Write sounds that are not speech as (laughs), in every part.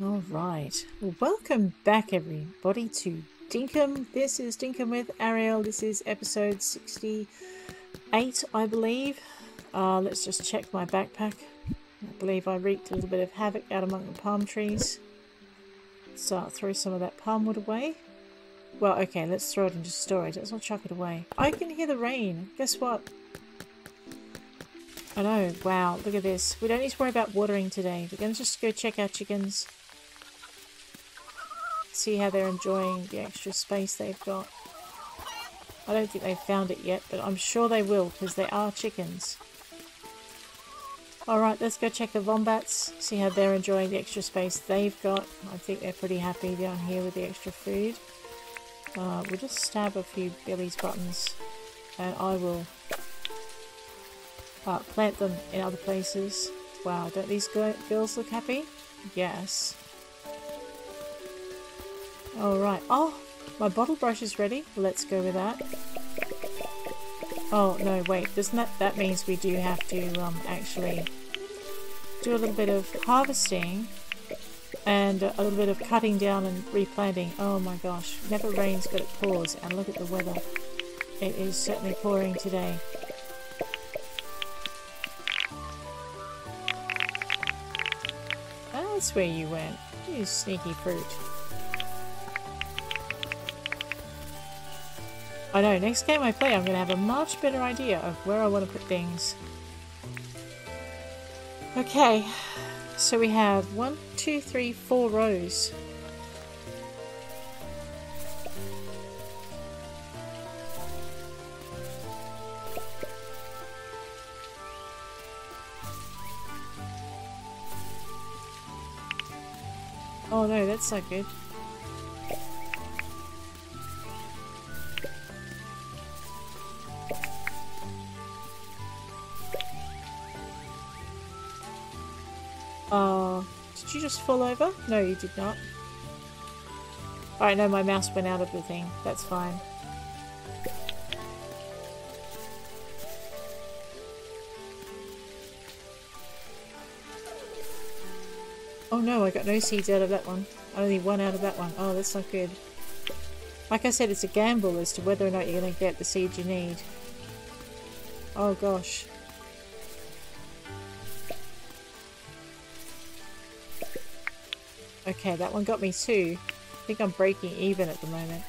All right. Well, welcome back, everybody, to Dinkum. This is Dinkum with Ariel. This is episode 68, I believe. Uh, let's just check my backpack. I believe I wreaked a little bit of havoc out among the palm trees. So I'll throw some of that palm wood away. Well, okay, let's throw it into storage. Let's not chuck it away. I can hear the rain. Guess what? I know. Wow, look at this. We don't need to worry about watering today. We're going to just go check our chickens see how they're enjoying the extra space they've got. I don't think they've found it yet, but I'm sure they will because they are chickens. Alright, let's go check the wombats, see how they're enjoying the extra space they've got. I think they're pretty happy down here with the extra food. Uh, we'll just stab a few Billy's buttons and I will uh, plant them in other places. Wow, don't these girls look happy? Yes. Alright. Oh, my bottle brush is ready. Let's go with that. Oh, no, wait. Doesn't that... That means we do have to um, actually do a little bit of harvesting and a little bit of cutting down and replanting. Oh my gosh. Never rains, but it pours. And look at the weather. It is certainly pouring today. That's where you went. You sneaky fruit. I know, next game I play I'm going to have a much better idea of where I want to put things. Okay, so we have one, two, three, four rows. Oh no, that's not good. Just fall over? No, you did not. Alright, no, my mouse went out of the thing. That's fine. Oh no, I got no seeds out of that one. Only one out of that one. Oh, that's not good. Like I said, it's a gamble as to whether or not you're going to get the seeds you need. Oh gosh. Okay, that one got me too. I think I'm breaking even at the moment.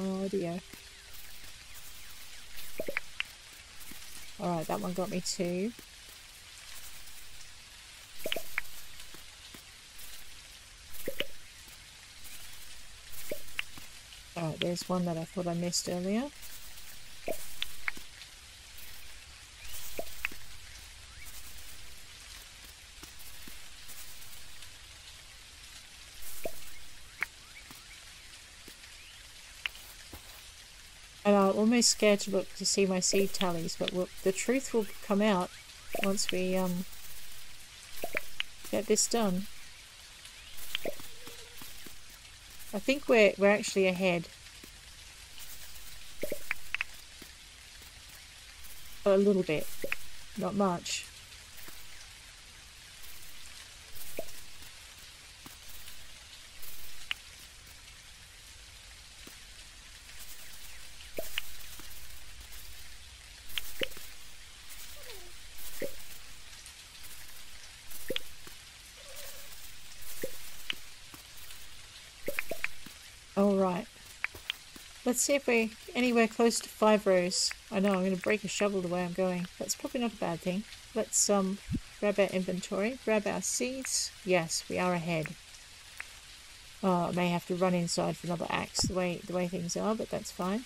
Oh dear. Alright, that one got me too. Alright, there's one that I thought I missed earlier. Almost scared to look to see my seed tallies, but we'll, the truth will come out once we um, get this done. I think we're we're actually ahead. A little bit, not much. Let's see if we're anywhere close to five rows. I know I'm going to break a shovel the way I'm going. That's probably not a bad thing. Let's um grab our inventory, grab our seeds. Yes, we are ahead. Oh, I may have to run inside for another axe the way the way things are, but that's fine.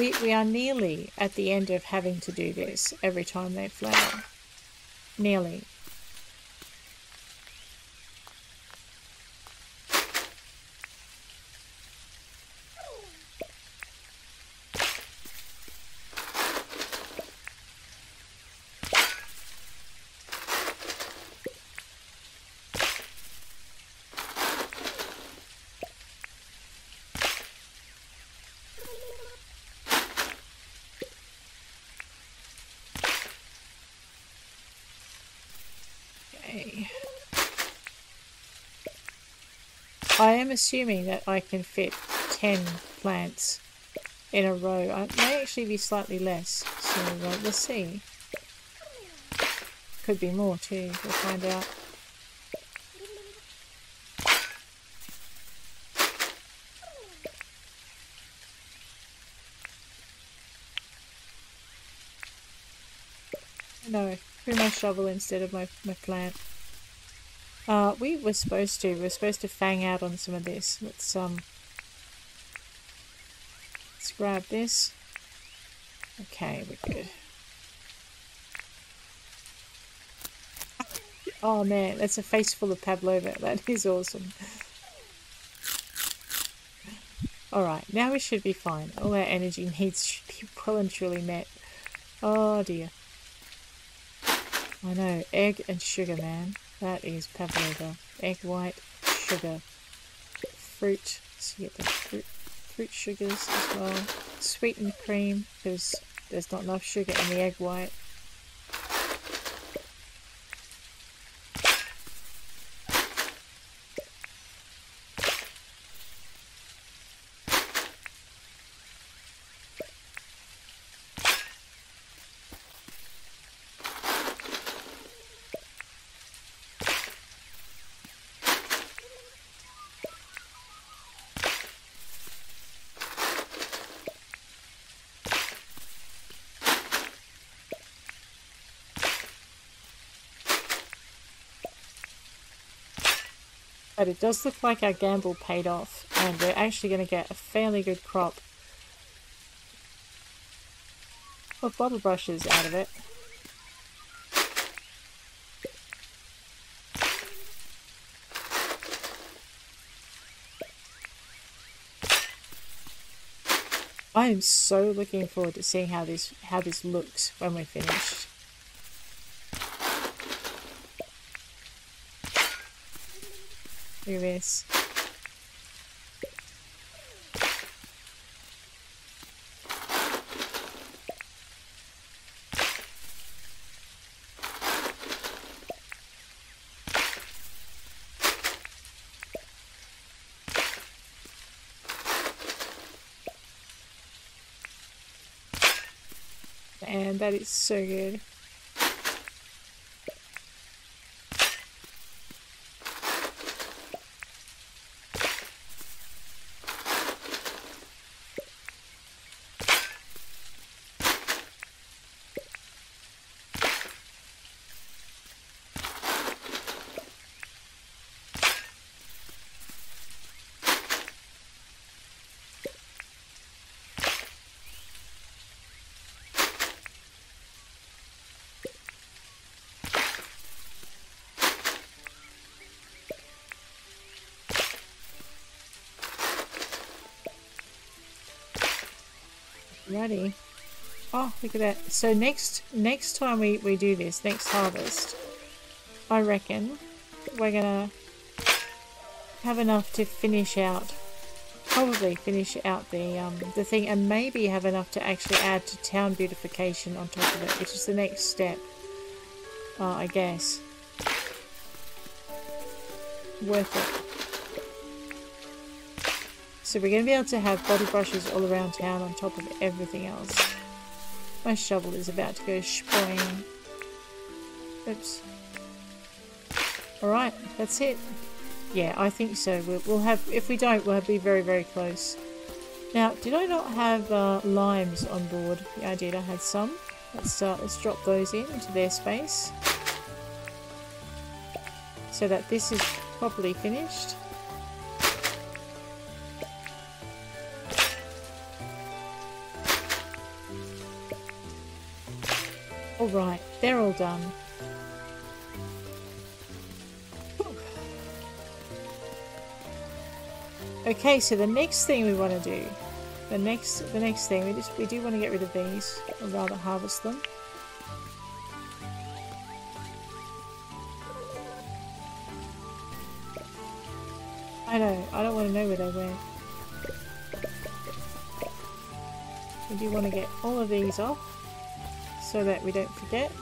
we, we nearly at the end of having to do this every time they flower. Nearly. I am assuming that I can fit 10 plants in a row. It may actually be slightly less, so we'll see. Could be more too, we'll find out. No, threw my shovel instead of my, my plant. Uh, we were supposed to. We are supposed to fang out on some of this. Let's um. Let's grab this. Okay, we're good. Oh man, that's a face full of pavlova. That is awesome. Alright, now we should be fine. All our energy needs should be well and truly met. Oh dear. I know, egg and sugar, man. That is pavlova. Egg white, sugar, fruit. So you get the fruit, fruit sugars as well. Sweetened cream, because there's not enough sugar in the egg white. It does look like our gamble paid off and we're actually going to get a fairly good crop of bottle brushes out of it. I am so looking forward to seeing how this how this looks when we're finished. At this. And that is so good. Ready. Oh, look at that. So next next time we, we do this, next harvest, I reckon we're gonna have enough to finish out probably finish out the um, the thing and maybe have enough to actually add to town beautification on top of it, which is the next step. Uh, I guess. Worth it. So we're going to be able to have bottle brushes all around town on top of everything else. My shovel is about to go spoing. Oops. Alright, that's it. Yeah, I think so. We'll, we'll, have, if we don't, we'll be very, very close. Now, did I not have uh, limes on board? Yeah, I did. I had some. Let's, uh, let's drop those in into their space. So that this is properly finished. Alright, they're all done. Okay, so the next thing we want to do, the next the next thing we just we do want to get rid of these, or rather harvest them. I know, I don't want to know where they went. We do want to get all of these off so that we don't forget.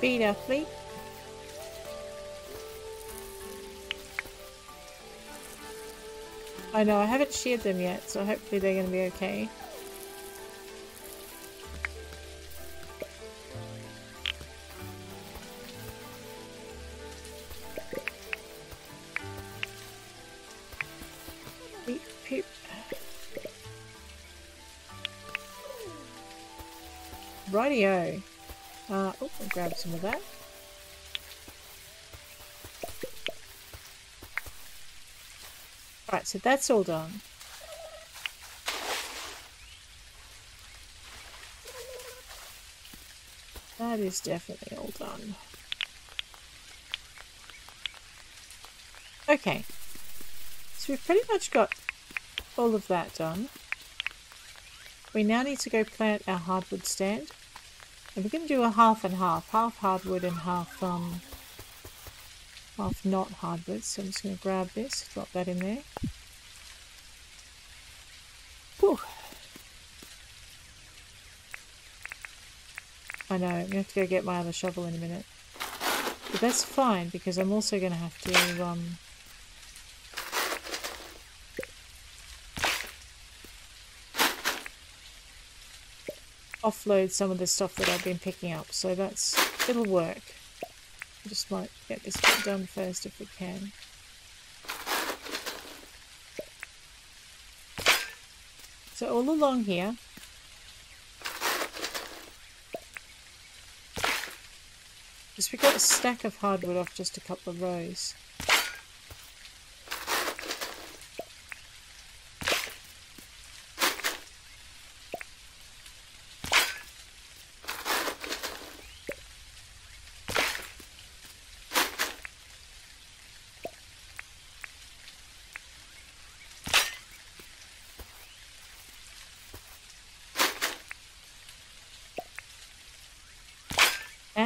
Feed our fleet. I know, I haven't sheared them yet, so hopefully they're going to be okay. Grab some of that. Right, so that's all done. That is definitely all done. Okay, so we've pretty much got all of that done. We now need to go plant our hardwood stand. And we're going to do a half and half, half hardwood and half um, half not hardwood. So I'm just going to grab this, drop that in there. Whew. I know, I'm going to have to go get my other shovel in a minute. But that's fine because I'm also going to have to um, offload some of the stuff that I've been picking up. So that's, it'll work. Just might get this done first if we can. So all along here, just we got a stack of hardwood off just a couple of rows.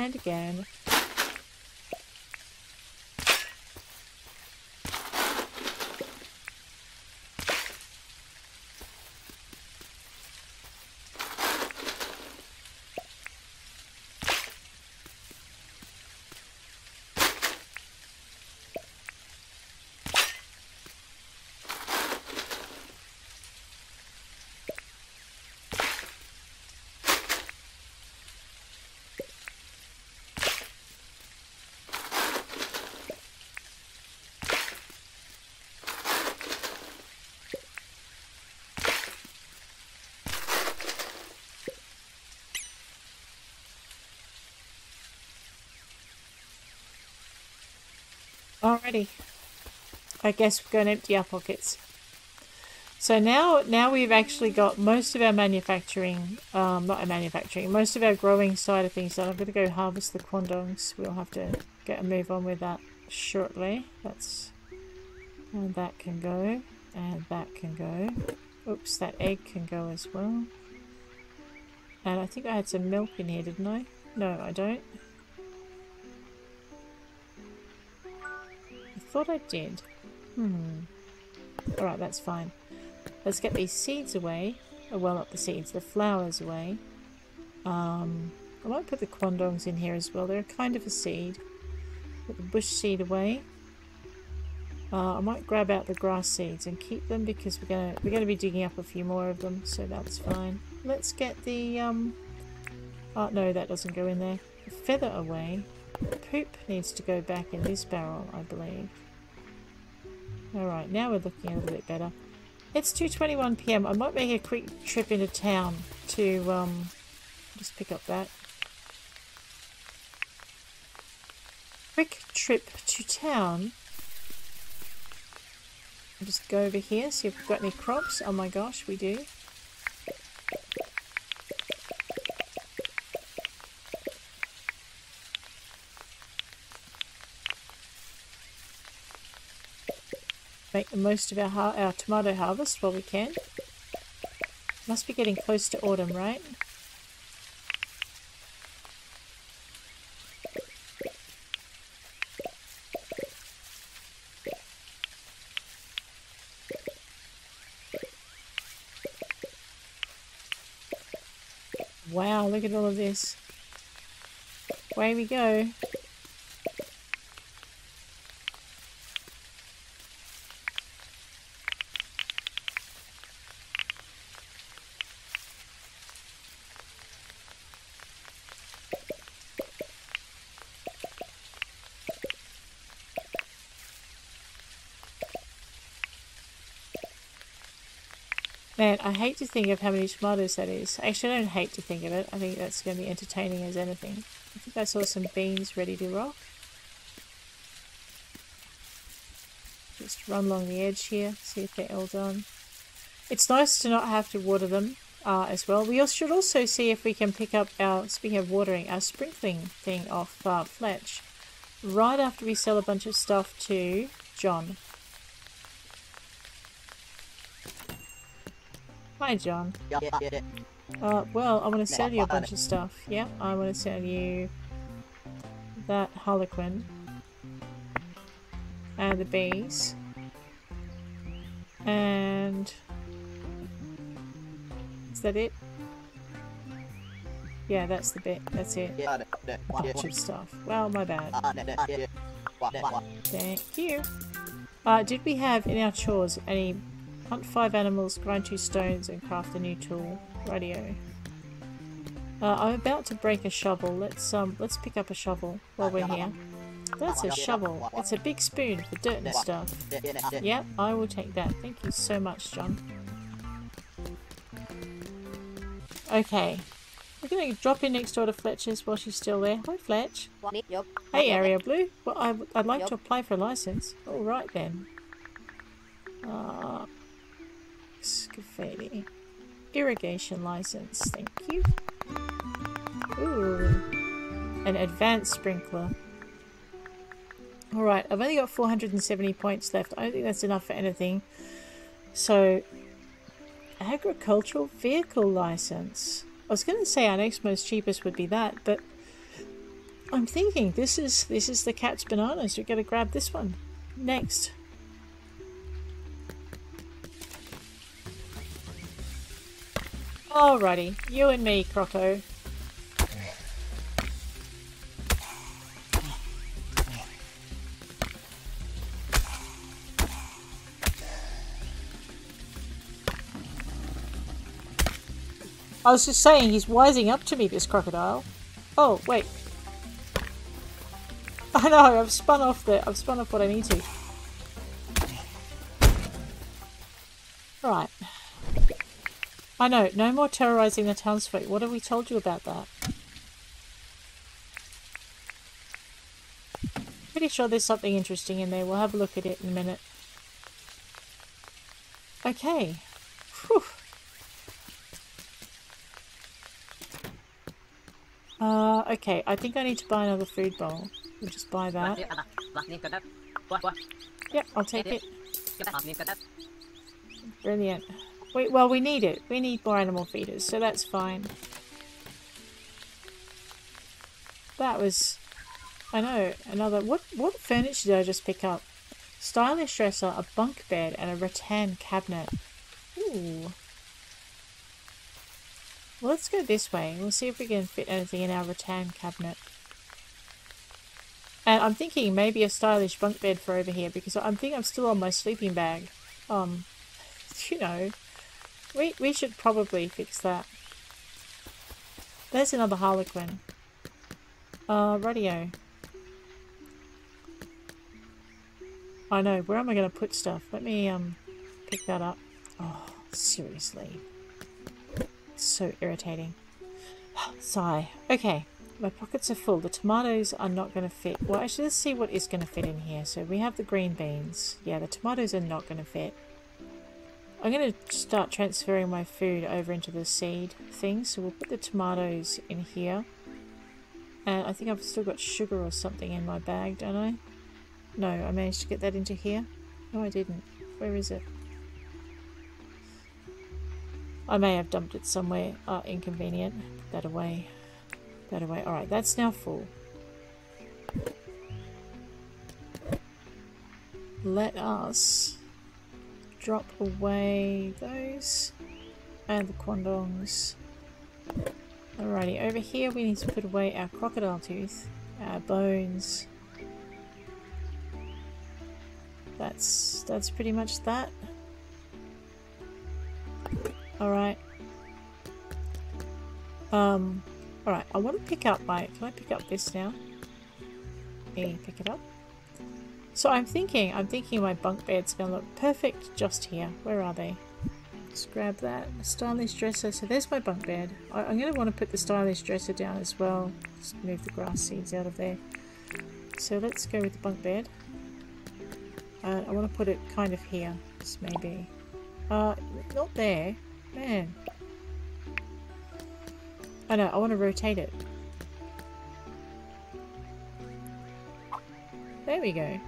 and again. Alrighty. I guess we're going to empty our pockets. So now, now we've actually got most of our manufacturing, um, not our manufacturing, most of our growing side of things done. I'm going to go harvest the quandongs. We'll have to get a move on with that shortly. That's, and that can go, and that can go. Oops, that egg can go as well. And I think I had some milk in here, didn't I? No, I don't. Thought I did. Hmm. Alright, that's fine. Let's get these seeds away. Oh, well, not the seeds, the flowers away. Um, I might put the quandongs in here as well. They're kind of a seed. Put the bush seed away. Uh, I might grab out the grass seeds and keep them because we're gonna we're gonna be digging up a few more of them, so that's fine. Let's get the um. Oh no, that doesn't go in there. The feather away. Poop needs to go back in this barrel, I believe. Alright, now we're looking a little bit better. It's 2.21pm. I might make a quick trip into town to um, just pick up that. Quick trip to town. I'll just go over here, see if we've got any crops. Oh my gosh, we do. Make the most of our, our tomato harvest while we can. Must be getting close to autumn, right? Wow, look at all of this. Away we go. Man, I hate to think of how many tomatoes that is. Actually, I don't hate to think of it. I think that's going to be entertaining as anything. I think I saw some beans ready to rock. Just run along the edge here, see if they're all done. It's nice to not have to water them uh, as well. We should also see if we can pick up our, speaking of watering, our sprinkling thing off uh, Fletch. Right after we sell a bunch of stuff to John. Hi, John. Uh, well, I want to sell you a bunch of stuff. Yeah, I want to sell you that Harlequin and the bees and is that it? Yeah, that's the bit. That's it. A bunch of stuff. Well, my bad. Thank you. Uh, did we have in our chores any Hunt five animals, grind two stones, and craft a new tool. Radio. Uh, I'm about to break a shovel. Let's um, let's pick up a shovel while we're here. That's a shovel. It's a big spoon for dirt and stuff. Yep, I will take that. Thank you so much, John. Okay. We're going to drop in next door to Fletcher's while she's still there. Hi, Fletch. Hey, Ariel Blue. Well, I, would like to apply for a license. All right, then. Uh, Excavating. Irrigation license, thank you. Ooh. An advanced sprinkler. Alright, I've only got 470 points left. I don't think that's enough for anything. So, agricultural vehicle license. I was going to say our next most cheapest would be that, but I'm thinking this is this is the cat's bananas. We've got to grab this one next. Alrighty, you and me, Croco. I was just saying, he's wising up to me, this crocodile. Oh, wait. (laughs) I know, I've spun off the- I've spun off what I need to. Right. I know, no more terrorizing the townsfolk. What have we told you about that? Pretty sure there's something interesting in there. We'll have a look at it in a minute. Okay. Whew. Uh, okay, I think I need to buy another food bowl. We'll just buy that. Yep, I'll take it. Brilliant. We, well, we need it. We need more animal feeders, so that's fine. That was... I know, another... What, what furniture did I just pick up? Stylish dresser, a bunk bed, and a rattan cabinet. Ooh. Well, let's go this way. We'll see if we can fit anything in our rattan cabinet. And I'm thinking maybe a stylish bunk bed for over here because I think I'm still on my sleeping bag. Um, (laughs) you know, we, we should probably fix that. There's another Harlequin. Uh, radio. I know, where am I going to put stuff? Let me, um, pick that up. Oh, seriously. It's so irritating. (sighs) Sigh. Okay, my pockets are full. The tomatoes are not going to fit. Well, actually, let's see what is going to fit in here. So we have the green beans. Yeah, the tomatoes are not going to fit. I'm going to start transferring my food over into the seed thing. So we'll put the tomatoes in here. And I think I've still got sugar or something in my bag, don't I? No, I managed to get that into here. No, I didn't. Where is it? I may have dumped it somewhere uh, inconvenient. Put that away. Put that away. Alright, that's now full. Let us drop away those and the quandongs. Alrighty, over here we need to put away our crocodile tooth, our bones. That's that's pretty much that. Alright. Um alright, I want to pick up my can I pick up this now? Hey, pick it up. So I'm thinking, I'm thinking my bunk bed's gonna look perfect just here. Where are they? Let's grab that. stylish dresser. So there's my bunk bed. I, am going to want to put the stylish dresser down as well. Just move the grass seeds out of there. So let's go with the bunk bed. Uh, I want to put it kind of here. just maybe. Uh, not there. Man. I know, I want to rotate it. There we go.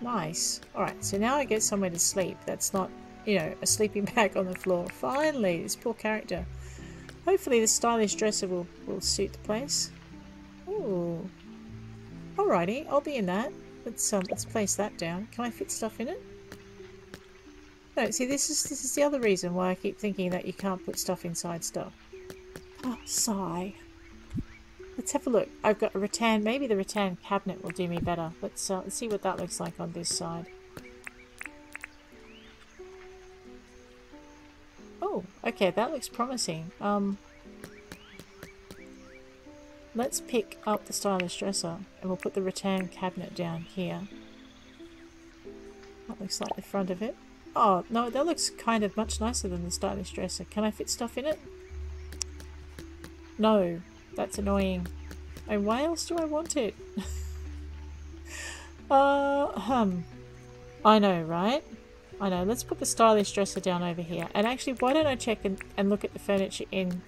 Nice. Alright, so now I get somewhere to sleep. That's not you know, a sleeping (laughs) bag on the floor. Finally, this poor character. Hopefully the stylish dresser will, will suit the place. Ooh. Alrighty, I'll be in that. Let's um let's place that down. Can I fit stuff in it? No, see this is this is the other reason why I keep thinking that you can't put stuff inside stuff. Oh, sigh. Let's have a look. I've got a rattan. Maybe the rattan cabinet will do me better. Let's uh, let's see what that looks like on this side. Oh, okay, that looks promising. Um, let's pick up the stylish dresser and we'll put the rattan cabinet down here. That looks like the front of it. Oh, no, that looks kind of much nicer than the stylish dresser. Can I fit stuff in it? No, that's annoying. And why else do I want it? (laughs) uh, hum. I know, right? I know, let's put the stylish dresser down over here. And actually, why don't I check and, and look at the furniture in...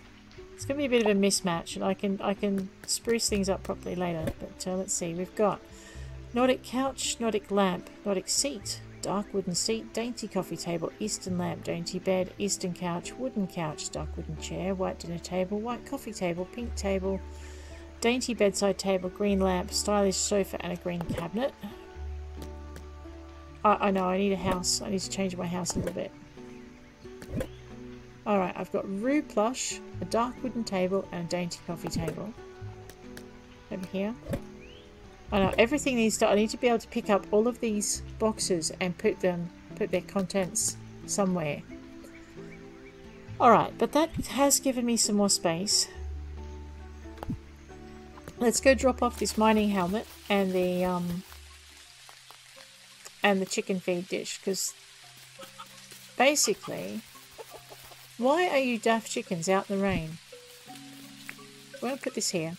It's going to be a bit of a mismatch, and I can I can spruce things up properly later. But uh, let's see, we've got Nordic couch, Nordic lamp, Nordic seat, dark wooden seat, dainty coffee table, Eastern lamp, dainty bed, Eastern couch, wooden couch, dark wooden chair, white dinner table, white coffee table, pink table, dainty bedside table, green lamp, stylish sofa and a green cabinet. I, I know, I need a house. I need to change my house a little bit. Alright, I've got Rue plush, a dark wooden table, and a dainty coffee table. Over here. I know, everything needs to... I need to be able to pick up all of these boxes and put them... Put their contents somewhere. Alright, but that has given me some more space. Let's go drop off this mining helmet and the um, and the chicken feed dish because basically why are you daft chickens out in the rain? We're going to put this here.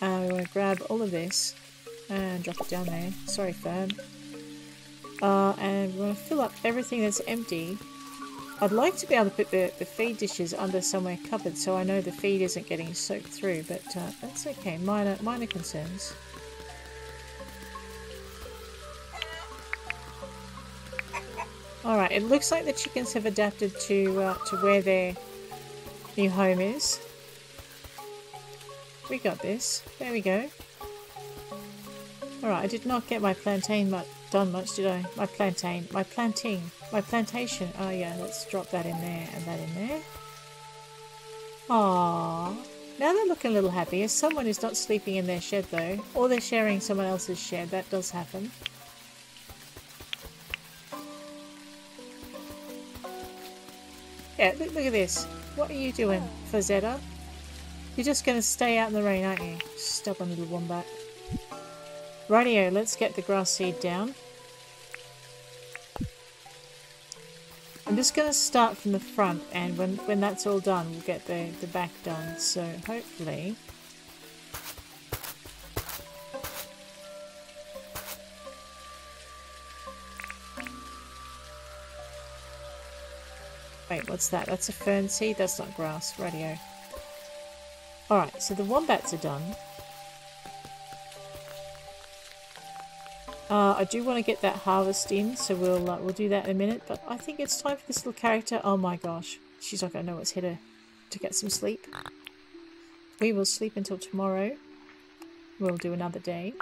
Uh, we're going to grab all of this and drop it down there. Sorry, Fern. Uh, and we're going to fill up everything that's empty. I'd like to be able to put the, the feed dishes under somewhere covered so I know the feed isn't getting soaked through, but uh, that's okay. Minor, minor concerns. Alright, it looks like the chickens have adapted to, uh, to where their new home is. We got this. There we go. Alright, I did not get my plantain mu done much, did I? My plantain. My planting. My plantation. Oh yeah, let's drop that in there and that in there. Aww. Now they're looking a little happier. Someone is not sleeping in their shed though. Or they're sharing someone else's shed. That does happen. Yeah, look, look at this. What are you doing, Fazetta? You're just going to stay out in the rain, aren't you? Stubborn little wombat. Rightio, let's get the grass seed down. I'm just going to start from the front and when, when that's all done we'll get the, the back done. So hopefully Wait, what's that? That's a fern seed? That's not grass. Radio. Alright, so the wombats are done. Uh, I do want to get that harvest in, so we'll uh, we'll do that in a minute. But I think it's time for this little character. Oh my gosh, she's not going to know what's hit her to get some sleep. We will sleep until tomorrow. We'll do another day.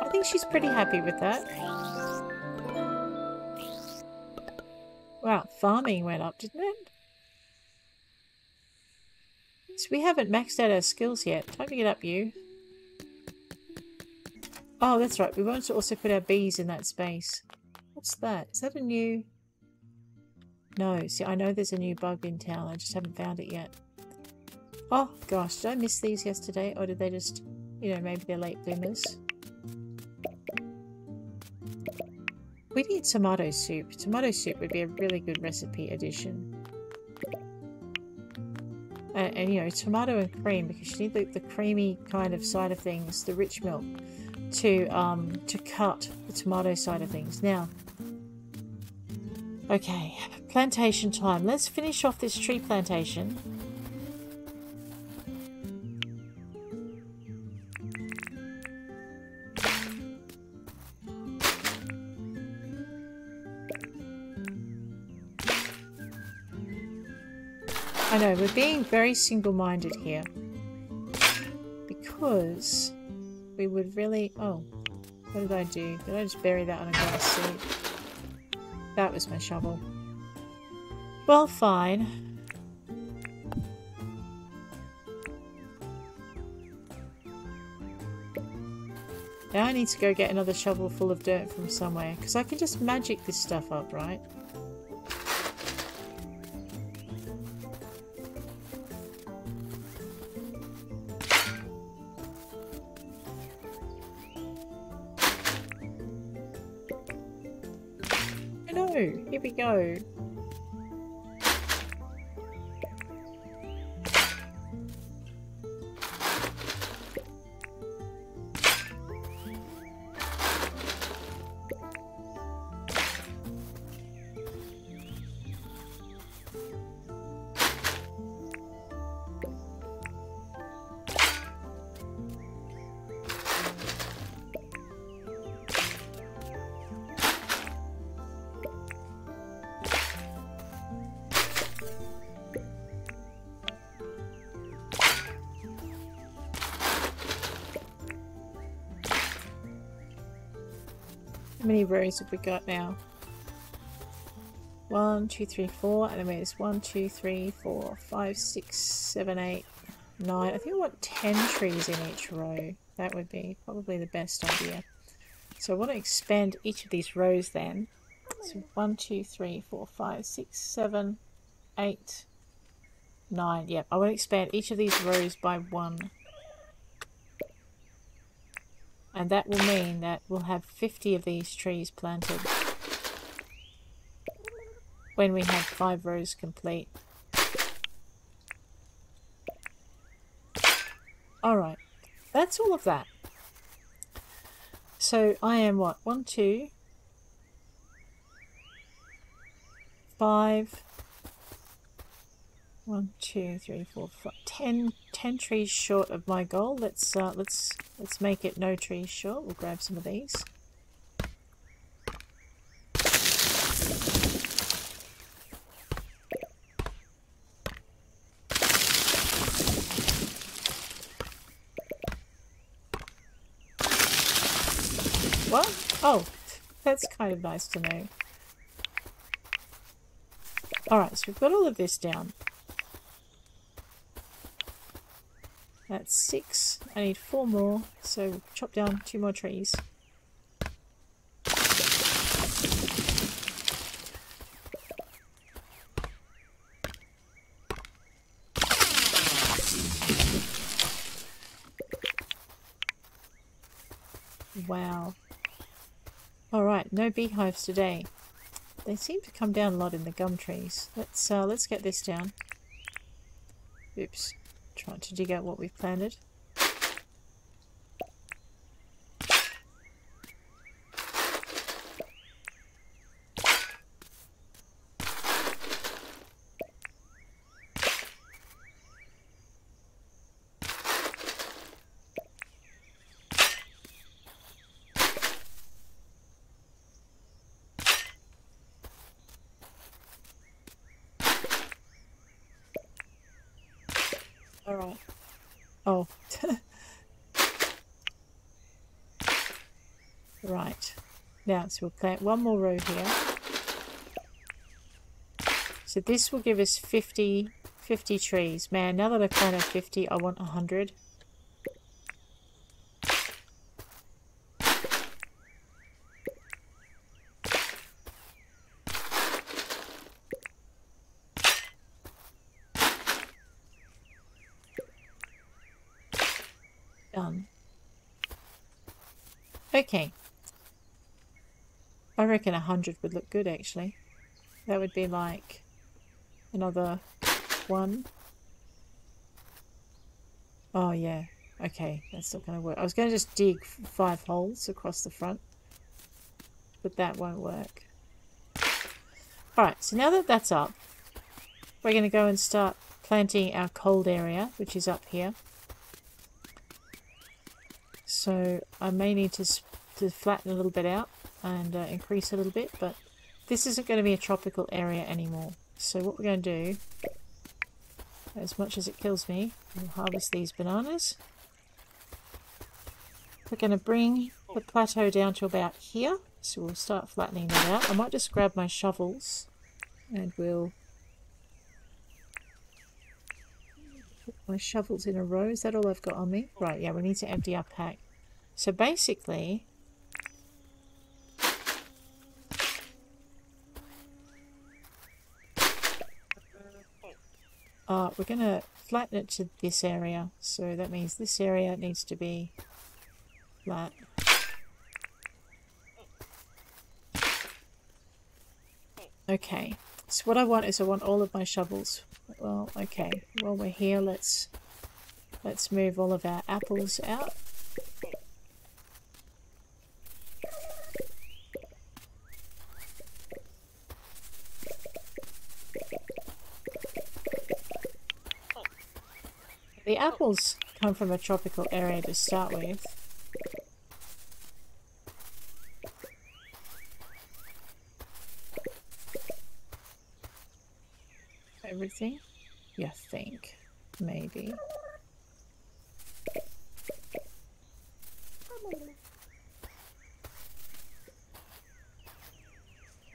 I think she's pretty happy with that. Wow, farming went up, didn't it? So we haven't maxed out our skills yet. Time to get up, you. Oh, that's right. We want to also put our bees in that space. What's that? Is that a new... No, see, I know there's a new bug in town. I just haven't found it yet. Oh, gosh. Did I miss these yesterday? Or did they just... You know, maybe they're late bloomers. We need tomato soup. Tomato soup would be a really good recipe addition and, and, you know tomato and cream because you need the, the creamy kind of side of things the rich milk to um to cut the tomato side of things. Now okay plantation time. Let's finish off this tree plantation. I know, we're being very single-minded here. Because we would really... Oh, what did I do? Did I just bury that on a grass seed? That was my shovel. Well, fine. Now I need to go get another shovel full of dirt from somewhere, because I can just magic this stuff up, right? Go. Rows have we got now? One, two, three, four, and then there's one, two, three, four, five, six, seven, eight, nine. I think I want ten trees in each row. That would be probably the best idea. So I want to expand each of these rows then. So one, two, three, four, five, six, seven, eight, nine. Yep, I want to expand each of these rows by one. And that will mean that we'll have 50 of these trees planted when we have five rows complete. Alright, that's all of that. So I am what? One, two, five, one, two, three, four, five, ten, ten trees short of my goal. Let's uh, let's let's make it no trees short. We'll grab some of these. What? Oh, that's kind of nice to know. Alright, so we've got all of this down. That's six. I need four more, so chop down two more trees. Wow. Alright, no beehives today. They seem to come down a lot in the gum trees. Let's uh, let's get this down. Oops trying to dig out what we've planted. Alright. Oh. right. Now, so we'll plant one more row here. So this will give us 50, 50 trees. Man, now that I've planted 50, I want 100. Done. Okay. I reckon 100 would look good actually. That would be like another one. Oh yeah, okay, that's not going to work. I was going to just dig five holes across the front, but that won't work. Alright, so now that that's up, we're going to go and start planting our cold area, which is up here. So I may need to, to flatten a little bit out and uh, increase a little bit, but this isn't going to be a tropical area anymore. So what we're going to do, as much as it kills me, we'll harvest these bananas. We're going to bring the plateau down to about here. So we'll start flattening that out. I might just grab my shovels and we'll put my shovels in a row. Is that all I've got on me? Right, yeah, we need to empty our pack. So basically, we're going to flatten it to this area. So that means this area needs to be flat. Okay, so what I want is I want all of my shovels. Well, okay, while we're here, let's let's move all of our apples out. The apples come from a tropical area to start with. Everything? You think? Maybe.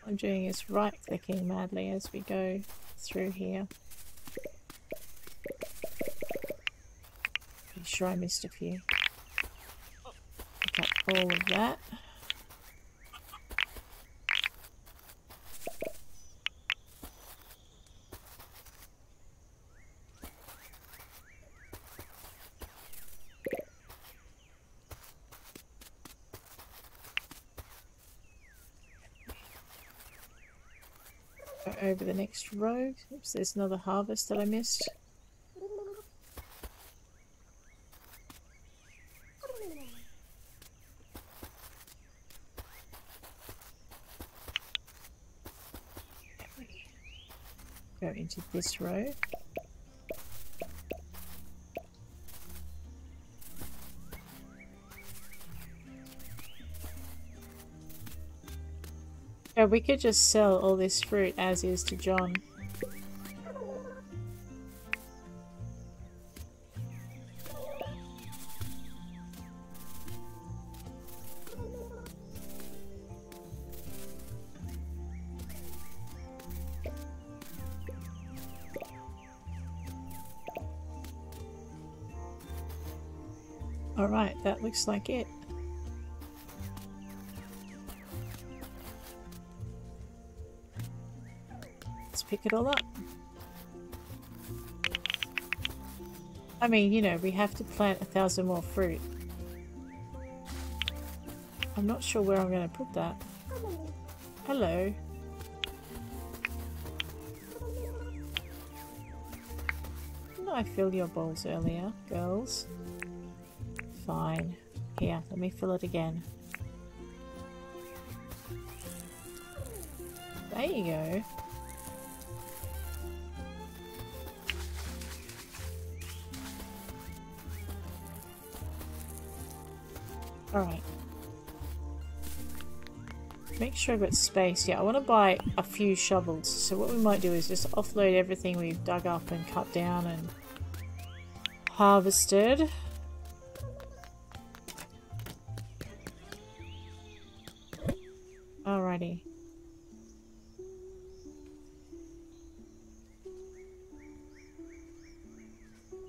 I'm doing is right clicking madly as we go through here. Sure I missed a few. Pick up all of that. over the next row. Oops, there's another harvest that I missed. This row. Yeah, we could just sell all this fruit as is to John. Looks like it. Let's pick it all up. I mean, you know, we have to plant a thousand more fruit. I'm not sure where I'm going to put that. Hello. Didn't I fill your bowls earlier, girls? fine. Here, let me fill it again. There you go. Alright. Make sure I've got space. Yeah, I want to buy a few shovels. So what we might do is just offload everything we've dug up and cut down and harvested.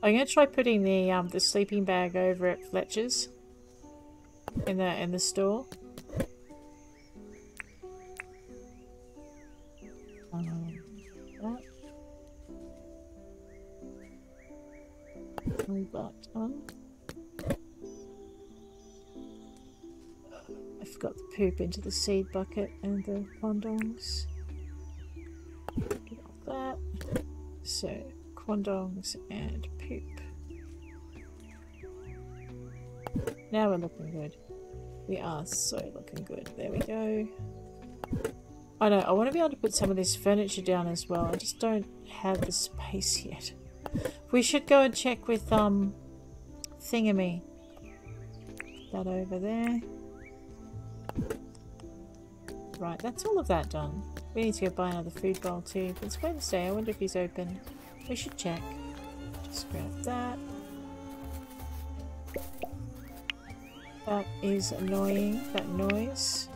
I'm gonna try putting the um the sleeping bag over at Fletcher's in the in the store. Um, that. On. I forgot the poop into the seed bucket and the quandongs. Get off that. So, quandongs and poop. Now we're looking good. We are so looking good. There we go. I know, I want to be able to put some of this furniture down as well. I just don't have the space (laughs) yet. We should go and check with, um, Thingamy. That over there. Right, that's all of that done. We need to go buy another food bowl too. It's Wednesday, I wonder if he's open. We should check. Just grab that. That is annoying, that noise.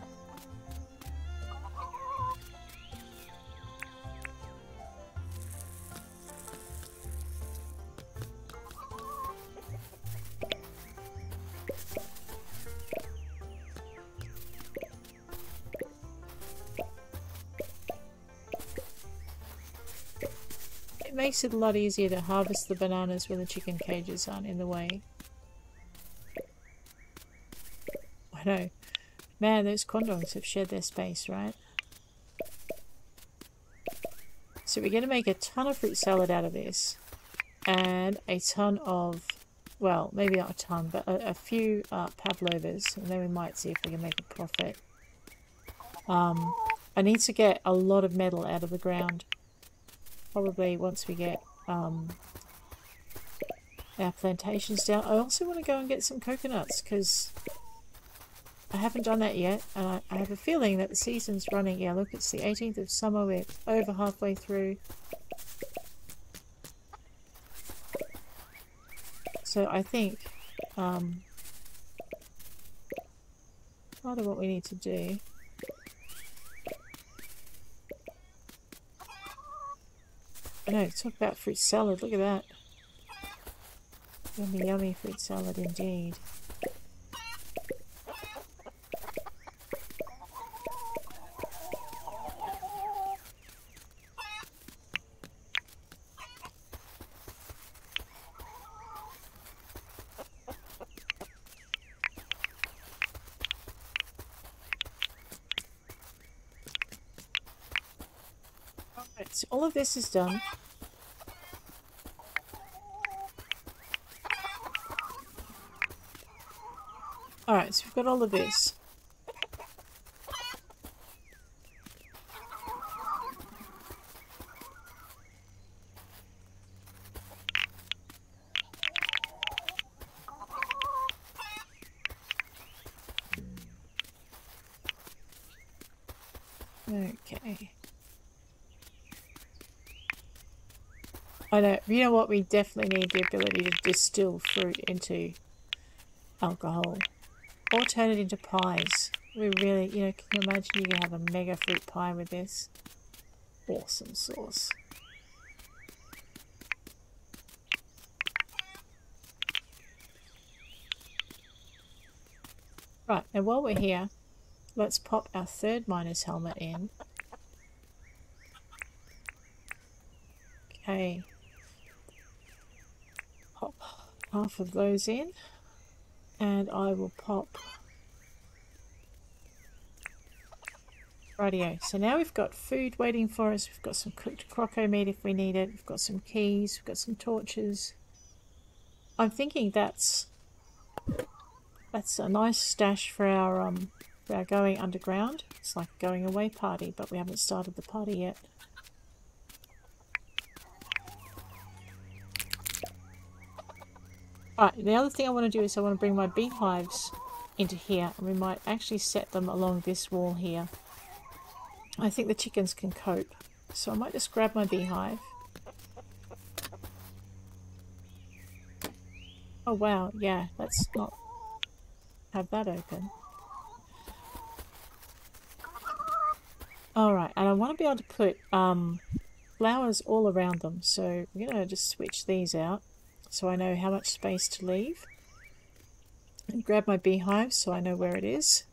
Makes it a lot easier to harvest the bananas when the chicken cages aren't in the way. I know. Man, those quandongs have shared their space, right? So we're going to make a ton of fruit salad out of this. And a ton of, well, maybe not a ton, but a, a few uh, pavlovas. And then we might see if we can make a profit. Um, I need to get a lot of metal out of the ground. Probably once we get um, our plantations down. I also want to go and get some coconuts because I haven't done that yet, and I, I, have a feeling that the season's running. Yeah, look, it's the 18th of summer. We're over halfway through. So I think um, part of what we need to do I know, talk about fruit salad. Look at that. Yummy, yummy fruit salad indeed. So all of this is done. Alright, so we've got all of this. Okay. You know what, we definitely need the ability to distill fruit into alcohol. Or turn it into pies. We really, you know, can you imagine you can have a mega fruit pie with this? Awesome sauce. Right, and while we're here, let's pop our third miner's helmet in. Okay. Pop half of those in and I will pop Radio. So now we've got food waiting for us. We've got some cooked croco meat if we need it. We've got some keys. We've got some torches. I'm thinking that's that's a nice stash for our um for our going underground. It's like a going away party, but we haven't started the party yet. Alright, the other thing I want to do is I want to bring my beehives into here and we might actually set them along this wall here. I think the chickens can cope. So I might just grab my beehive. Oh wow, yeah, let's not have that open. Alright, and I want to be able to put um, flowers all around them. So we're going to just switch these out. So I know how much space to leave. And grab my beehive so I know where it is.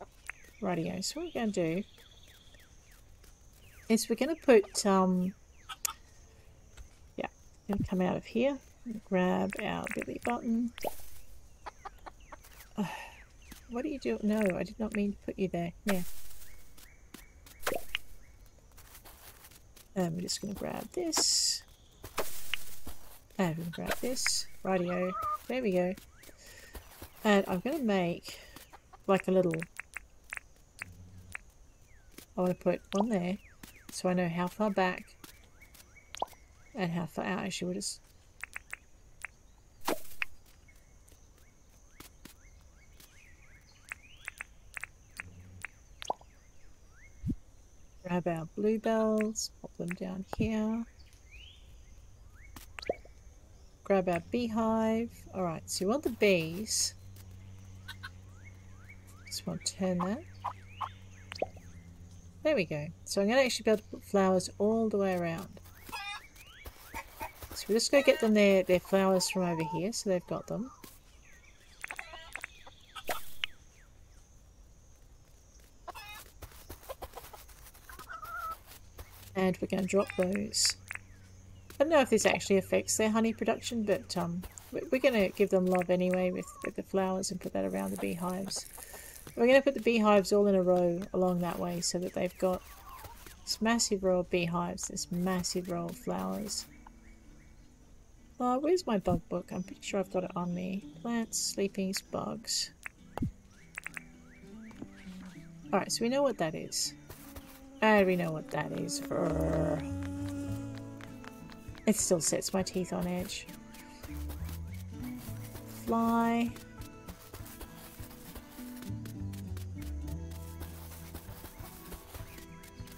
Rightio, so what we're going to do is we're going to put, um, yeah, going to come out of here, grab our Billy button. Uh, (sighs) what do you do? No, I did not mean to put you there. Yeah. And we're just going to grab this. And grab this. Radio. There we go. And I'm going to make like a little... I want to put one there so I know how far back and how far out. Actually, we'll just grab our bluebells, pop them down here. Grab our beehive. Alright, so you want the bees. Just want to turn that. There we go. So I'm going to actually be able to put flowers all the way around. So we're just to get them their, their flowers from over here, so they've got them. And we're going to drop those. I don't know if this actually affects their honey production, but um, we're going to give them love anyway with, with the flowers and put that around the beehives. We're going to put the beehives all in a row along that way so that they've got this massive row of beehives, this massive row of flowers. Oh, where's my bug book? I'm pretty sure I've got it on me. Plants, sleepings, bugs. Alright, so we know what that is. And we know what that is. It still sets my teeth on edge. Fly.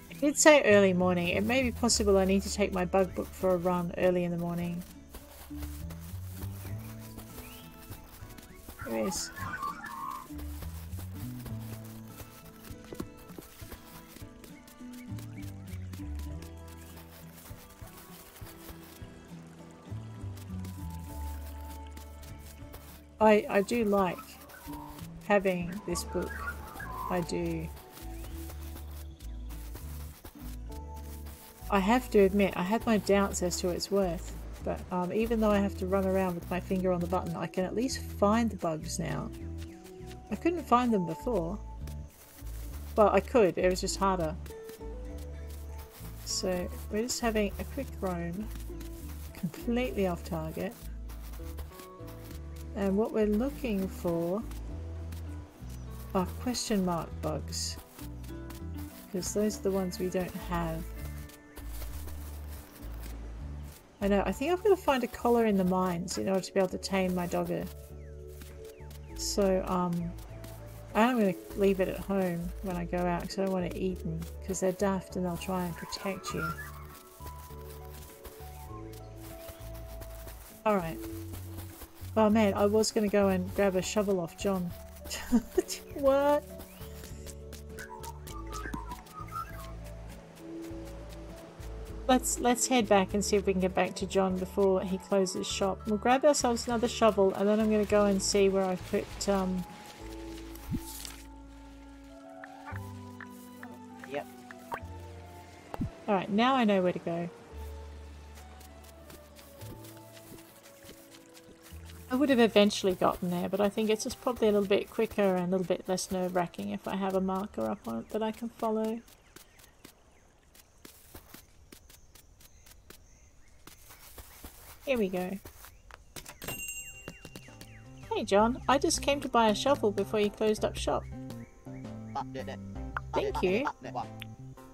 I did say early morning. It may be possible I need to take my bug book for a run early in the morning. There is. I, I do like having this book. I do. I have to admit, I had my doubts as to its worth, but um, even though I have to run around with my finger on the button, I can at least find the bugs now. I couldn't find them before. Well, I could, it was just harder. So, we're just having a quick roam, completely off target. And what we're looking for are question mark bugs. Because those are the ones we don't have. I know, I think I've got to find a collar in the mines in order to be able to tame my dogger. So, um, I'm going to leave it at home when I go out because I don't want to eat them because they're daft and they'll try and protect you. Alright. Oh man, I was going to go and grab a shovel off John. (laughs) what? let's let's head back and see if we can get back to John before he closes shop. We'll grab ourselves another shovel and then I'm going to go and see where I've put... Um... Yep. Alright, now I know where to go. I would have eventually gotten there, but I think it's just probably a little bit quicker and a little bit less nerve-wracking if I have a marker up on it that I can follow. Here we go. Hey John, I just came to buy a shovel before you closed up shop. Thank you.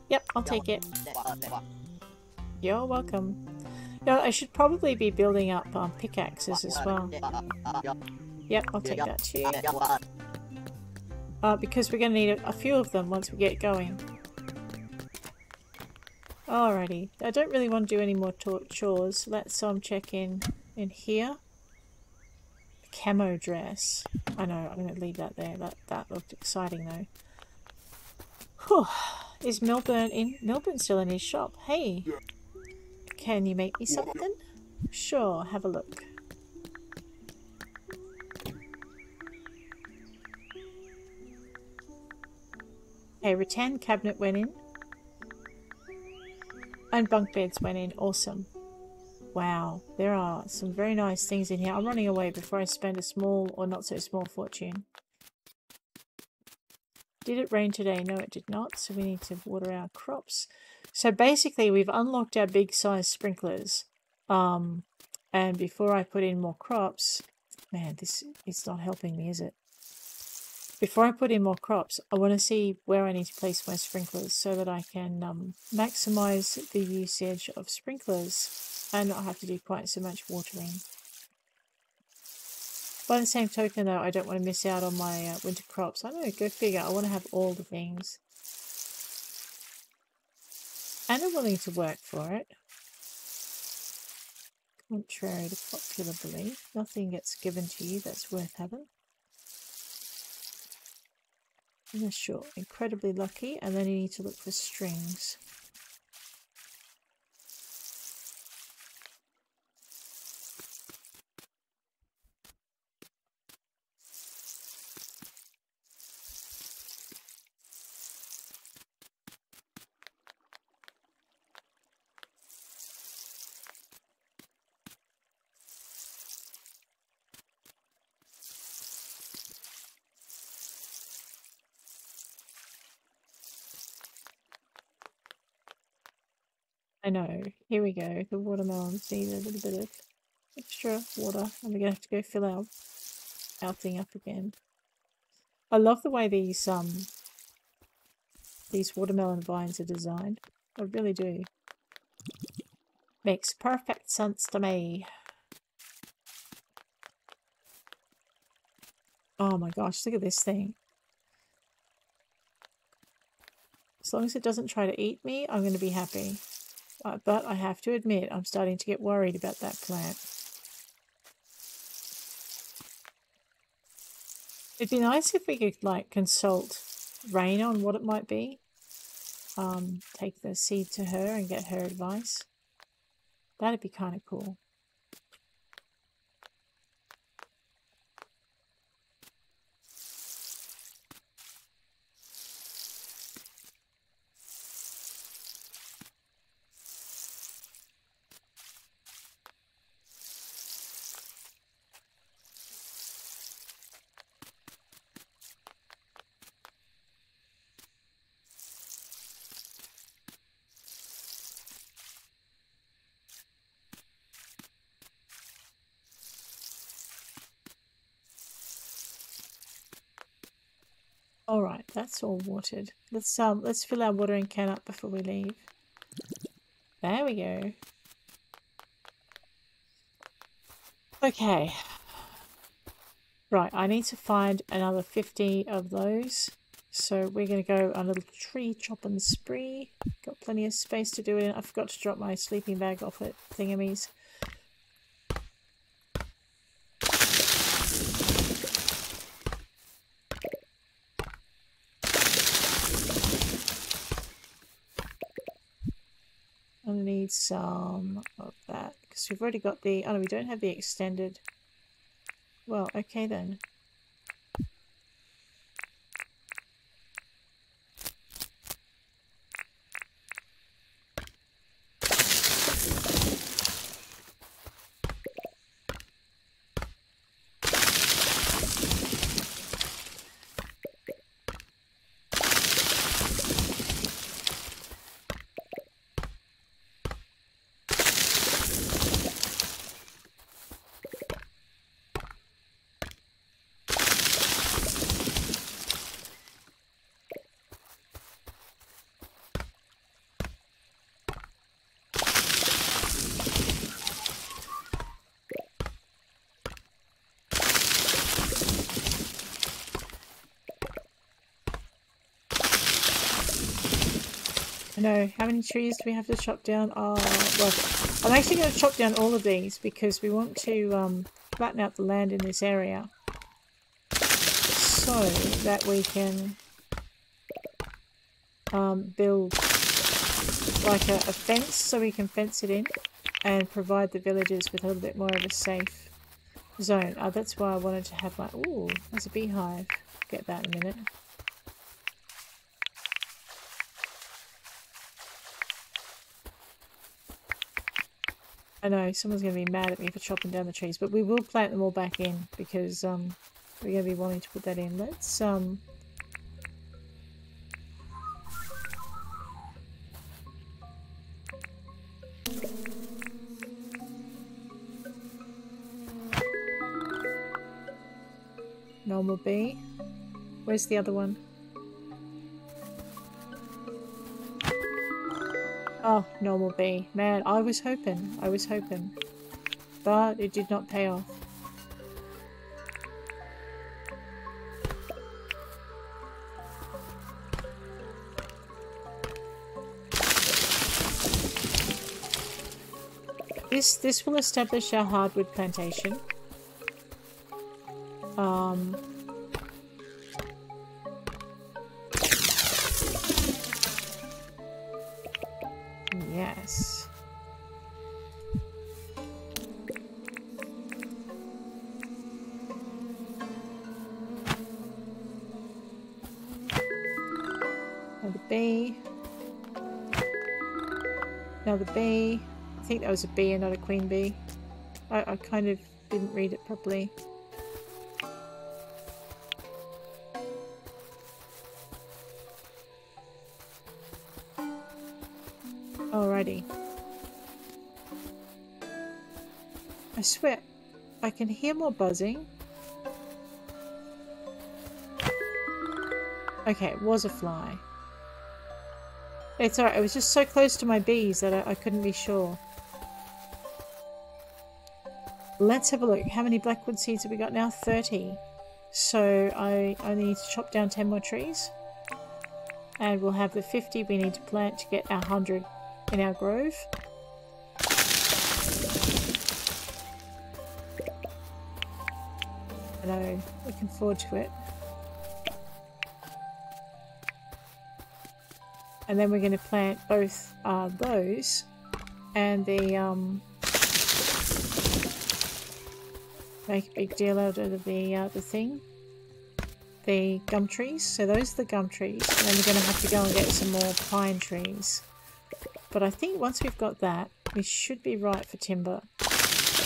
Yep, I'll take it. You're welcome. Yeah, I should probably be building up um, pickaxes as well. Yep, I'll take that too. Uh, because we're going to need a, a few of them once we get going. Alrighty, I don't really want to do any more chores. Let's um check in in here. Camo dress. I know, I'm going to leave that there. That, that looked exciting though. Whew. Is Milburn in? Milburn's still in his shop. Hey, can you make me something? Sure, have a look. A rattan cabinet went in. And bunk beds went in. Awesome. Wow, there are some very nice things in here. I'm running away before I spend a small or not so small fortune. Did it rain today? No, it did not. So we need to water our crops. So basically, we've unlocked our big size sprinklers. Um, and before I put in more crops, man, this is not helping me, is it? Before I put in more crops, I want to see where I need to place my sprinklers so that I can um, maximize the usage of sprinklers and not have to do quite so much watering. By the same token, though, I don't want to miss out on my uh, winter crops. I know, go figure. I want to have all the things. And I'm willing to work for it. Contrary to popular belief, nothing gets given to you that's worth having. Unless you're incredibly lucky, and then you need to look for strings. Know. Here we go. The watermelon needs a little bit of extra water. And we're going to have to go fill our, our thing up again. I love the way these um these watermelon vines are designed. I really do. Makes perfect sense to me. Oh my gosh, look at this thing. As long as it doesn't try to eat me, I'm going to be happy. But I have to admit, I'm starting to get worried about that plant. It'd be nice if we could like consult Raina on what it might be. Um, take the seed to her and get her advice. That'd be kind of cool. All that's all watered. Let's um let's fill our watering can up before we leave. There we go. Okay. Right, I need to find another 50 of those. So we're going to go on a little tree chopping spree. Got plenty of space to do it. I forgot to drop my sleeping bag off at Thingamies. need some of that because we've already got the, oh no, we don't have the extended. Well, okay then. How many trees do we have to chop down? Oh, well, I'm actually going to chop down all of these because we want to um, flatten out the land in this area so that we can um, build like a, a fence so we can fence it in and provide the villagers with a little bit more of a safe zone. Uh, that's why I wanted to have my... Ooh, there's a beehive. Get that in a minute. I know someone's going to be mad at me for chopping down the trees, but we will plant them all back in because um, we're going to be wanting to put that in. Let's um, normal bee. Where's the other one? Oh, normal bee. Man, I was hoping. I was hoping. But it did not pay off. This this will establish our hardwood plantation. Um, Bee. Another bee. I think that was a bee and not a queen bee. I, I kind of didn't read it properly. Alrighty. I swear, I can hear more buzzing. Okay, it was a fly. It's alright, I was just so close to my bees that I, I couldn't be sure. Let's have a look. How many blackwood seeds have we got now? 30. So I only need to chop down 10 more trees. And we'll have the 50 we need to plant to get our 100 in our grove. I know, looking forward to it. And then we're going to plant both uh, those and the um, make a big deal out of the uh, the thing, the gum trees. So those are the gum trees, and then we're going to have to go and get some more pine trees. But I think once we've got that, we should be right for timber.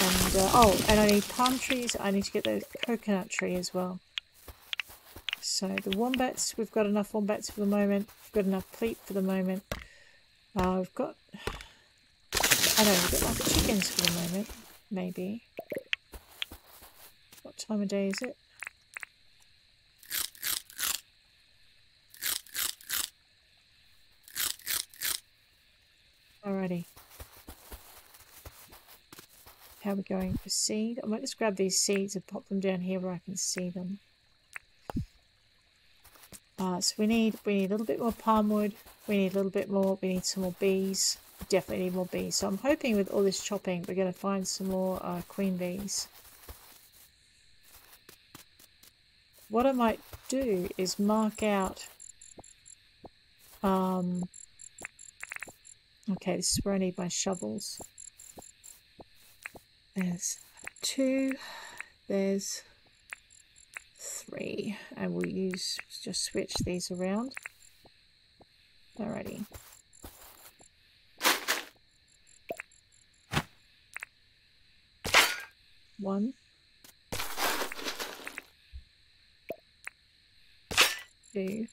And, uh, oh, and I need palm trees. I need to get the coconut tree as well. So the wombats, we've got enough wombats for the moment. Got enough pleat for the moment. Uh, we've got, I don't know, we've got like chickens for the moment, maybe. What time of day is it? Alrighty. How are we going for seed? I might just grab these seeds and pop them down here where I can see them. So we need we need a little bit more palm wood. We need a little bit more. We need some more bees. We definitely need more bees. So I'm hoping with all this chopping, we're going to find some more uh, queen bees. What I might do is mark out um, Okay, this is where I need my shovels. There's two, there's three, and we'll use, just switch these around. Alrighty. One. Two.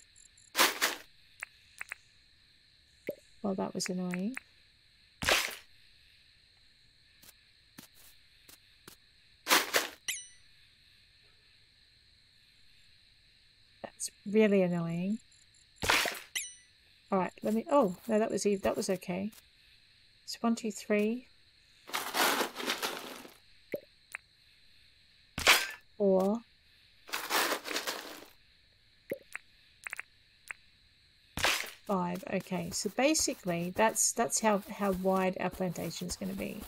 Well, that was annoying. That's really annoying. Alright, let me... Oh, no, that was that was okay. So one, two, three. Four. five. Okay, so basically that's that's how, how wide our plantation is going to be.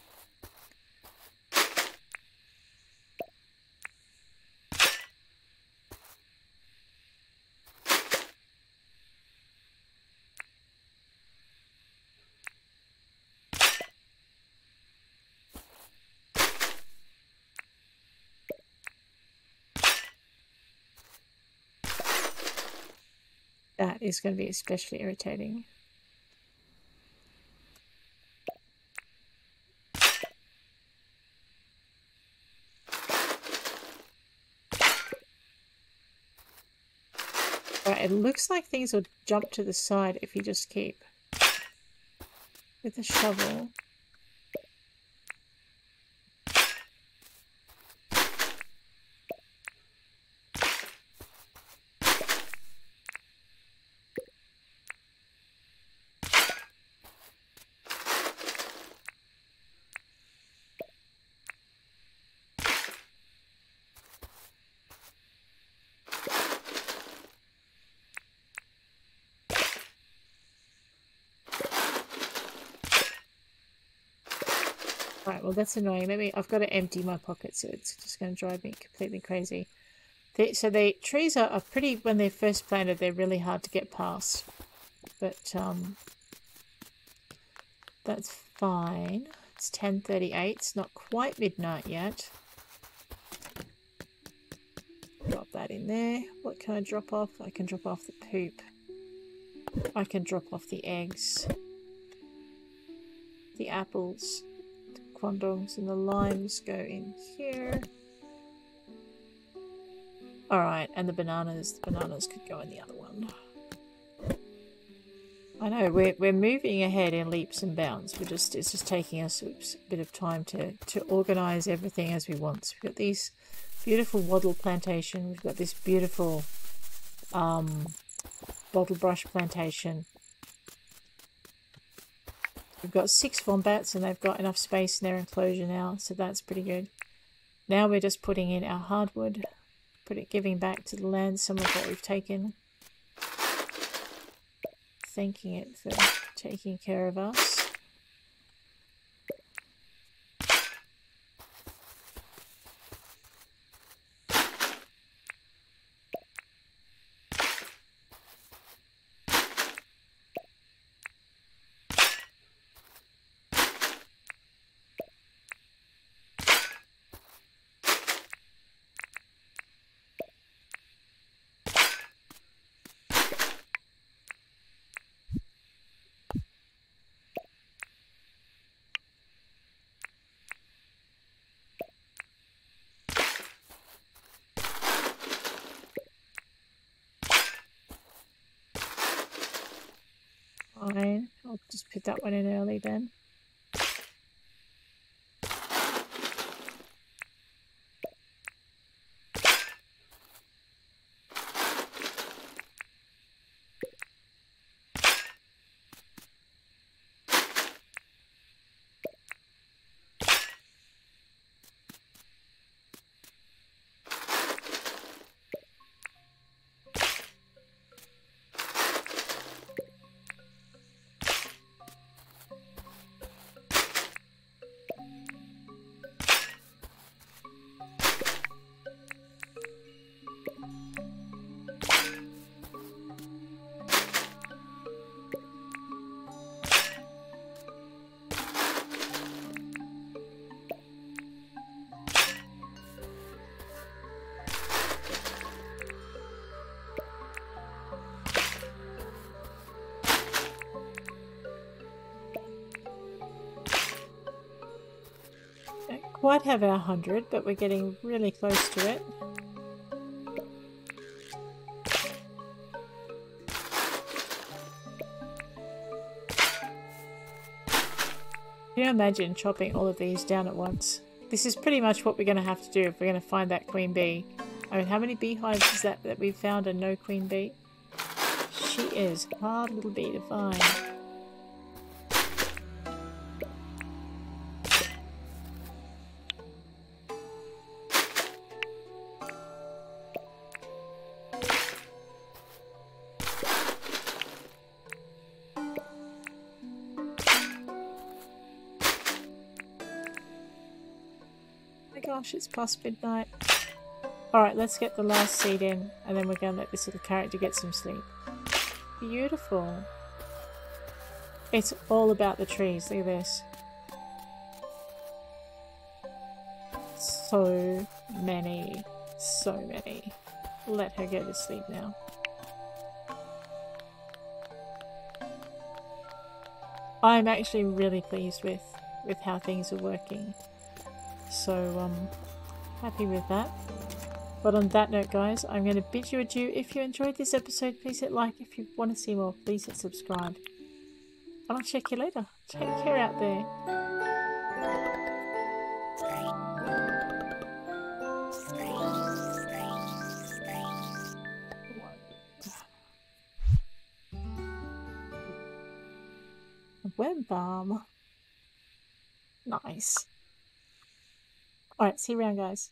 is going to be especially irritating. Right, it looks like things will jump to the side if you just keep with the shovel. That's annoying. Let me, I've got to empty my pockets, so it's just going to drive me completely crazy. So the trees are, are pretty, when they're first planted, they're really hard to get past. But, um, that's fine. It's 10.38, it's not quite midnight yet. Drop that in there. What can I drop off? I can drop off the poop. I can drop off the eggs. The apples quandongs and the limes go in here. Alright, and the bananas. The bananas could go in the other one. I know, we're, we're moving ahead in leaps and bounds. We're just It's just taking us a bit of time to, to organise everything as we want. So we've got these beautiful wattle plantation. We've got this beautiful um, bottle brush plantation. We've got six wombats and they've got enough space in their enclosure now, so that's pretty good. Now we're just putting in our hardwood, put it giving back to the land some of what we've taken. Thanking it for taking care of us. fine. I'll just put that one in early then. Quite have our 100, but we're getting really close to it. Can you imagine chopping all of these down at once? This is pretty much what we're going to have to do if we're going to find that queen bee. I mean, how many beehives is that that we've found and no queen bee? She is hard little bee to find. It's past midnight. Alright, let's get the last seed in, and then we're going to let this little character get some sleep. Beautiful. It's all about the trees, look at this. So many, so many. Let her go to sleep now. I'm actually really pleased with, with how things are working. So, um, happy with that. But on that note, guys, I'm going to bid you adieu. If you enjoyed this episode, please hit like. If you want to see more, please hit subscribe. And I'll check you later. Take care out there. A web balm. Nice. Alright, see you around, guys.